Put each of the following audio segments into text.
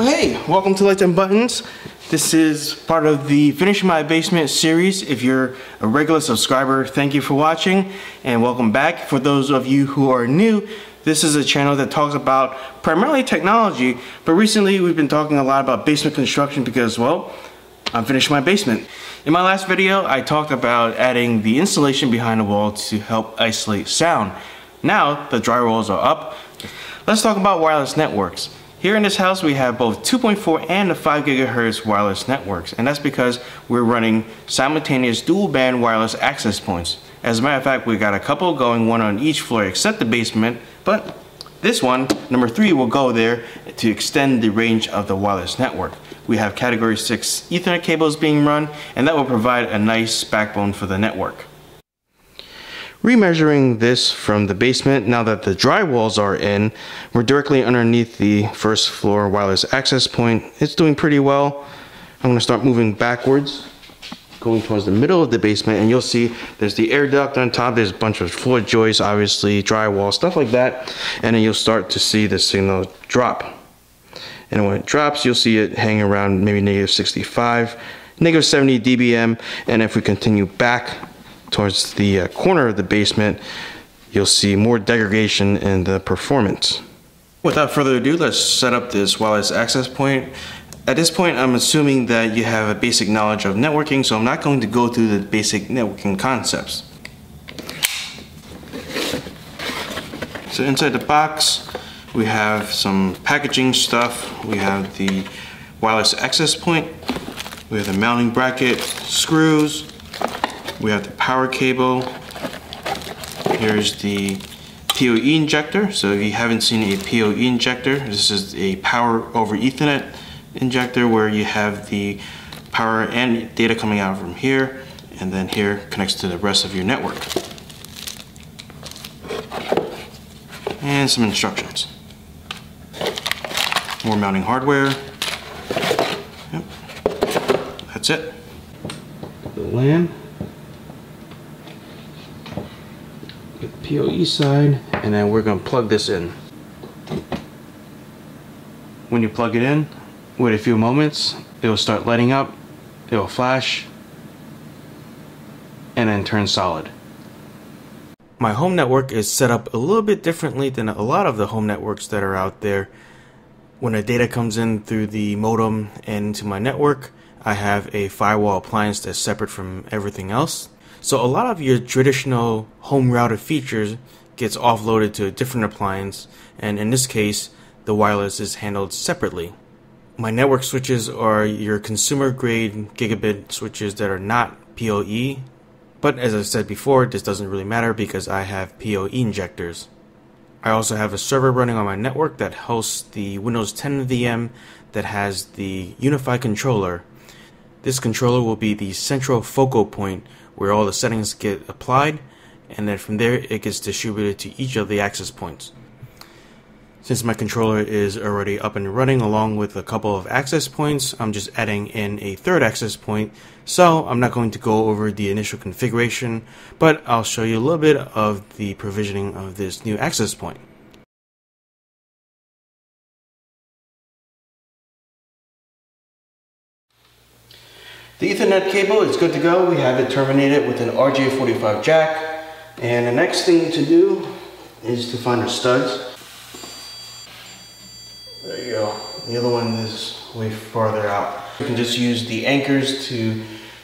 Well, hey, welcome to Lights and Buttons. This is part of the Finish My Basement series. If you're a regular subscriber, thank you for watching and welcome back. For those of you who are new, this is a channel that talks about primarily technology, but recently we've been talking a lot about basement construction because, well, I'm finishing my basement. In my last video, I talked about adding the insulation behind the wall to help isolate sound. Now, the drywalls are up. Let's talk about wireless networks. Here in this house we have both 2.4 and the 5 gigahertz wireless networks and that's because we're running simultaneous dual band wireless access points. As a matter of fact we got a couple going one on each floor except the basement but this one, number 3, will go there to extend the range of the wireless network. We have category 6 ethernet cables being run and that will provide a nice backbone for the network. Remeasuring this from the basement, now that the drywalls are in, we're directly underneath the first floor wireless access point. It's doing pretty well. I'm gonna start moving backwards, going towards the middle of the basement, and you'll see there's the air duct on top, there's a bunch of floor joists, obviously, drywall, stuff like that, and then you'll start to see the signal drop. And when it drops, you'll see it hang around maybe negative 65, negative 70 dBm, and if we continue back towards the uh, corner of the basement, you'll see more degradation in the performance. Without further ado, let's set up this wireless access point. At this point, I'm assuming that you have a basic knowledge of networking, so I'm not going to go through the basic networking concepts. So inside the box, we have some packaging stuff. We have the wireless access point. We have the mounting bracket, screws, we have the power cable. Here's the PoE injector. So if you haven't seen a PoE injector, this is a power over ethernet injector where you have the power and data coming out from here and then here connects to the rest of your network. And some instructions. More mounting hardware. Yep. That's it. The LAN. PoE side and then we're going to plug this in. When you plug it in, wait a few moments, it will start lighting up, it will flash, and then turn solid. My home network is set up a little bit differently than a lot of the home networks that are out there. When the data comes in through the modem and into my network, I have a firewall appliance that's separate from everything else. So a lot of your traditional home router features gets offloaded to a different appliance, and in this case, the wireless is handled separately. My network switches are your consumer grade gigabit switches that are not PoE, but as I said before, this doesn't really matter because I have PoE injectors. I also have a server running on my network that hosts the Windows 10 VM that has the UniFi controller. This controller will be the central focal point where all the settings get applied and then from there it gets distributed to each of the access points. Since my controller is already up and running along with a couple of access points, I'm just adding in a third access point, so I'm not going to go over the initial configuration, but I'll show you a little bit of the provisioning of this new access point. The Ethernet cable is good to go. We have it terminated with an RJ45 jack. And the next thing to do is to find our studs. There you go. The other one is way farther out. You can just use the anchors to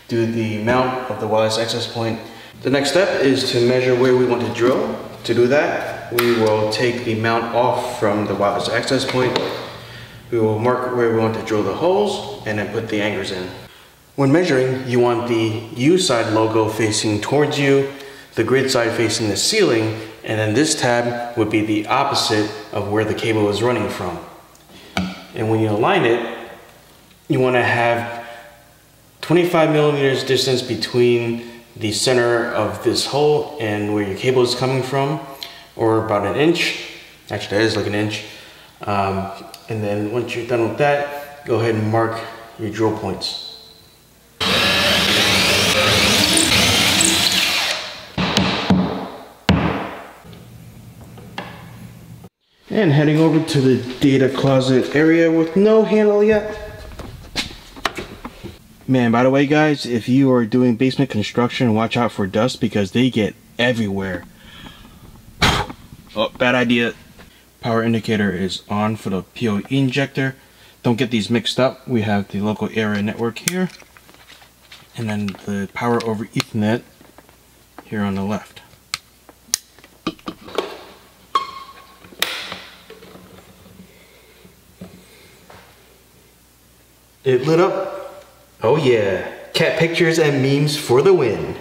do the mount of the wireless access point. The next step is to measure where we want to drill. To do that, we will take the mount off from the wireless access point. We will mark where we want to drill the holes and then put the anchors in. When measuring, you want the U side logo facing towards you, the grid side facing the ceiling, and then this tab would be the opposite of where the cable is running from. And when you align it, you want to have 25 millimeters distance between the center of this hole and where your cable is coming from, or about an inch. Actually, that is like an inch. Um, and then once you're done with that, go ahead and mark your drill points. And heading over to the data closet area with no handle yet. Man, by the way guys, if you are doing basement construction, watch out for dust because they get everywhere. Oh, bad idea. Power indicator is on for the PoE injector. Don't get these mixed up. We have the local area network here. And then the power over ethernet here on the left. It lit up. Oh yeah, cat pictures and memes for the win.